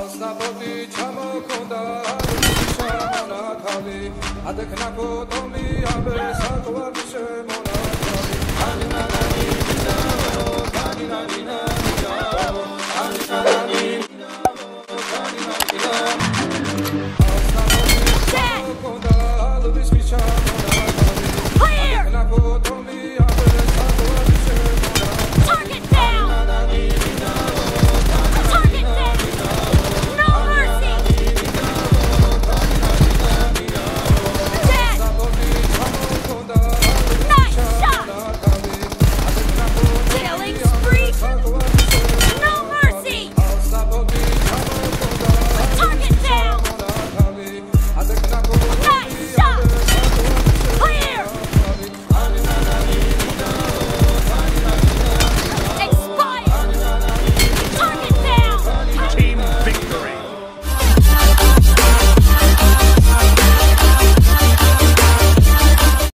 ასნაბოდი ჩამოკონდა ისა მონათავი ადეკნაკო თომი აბესატვარ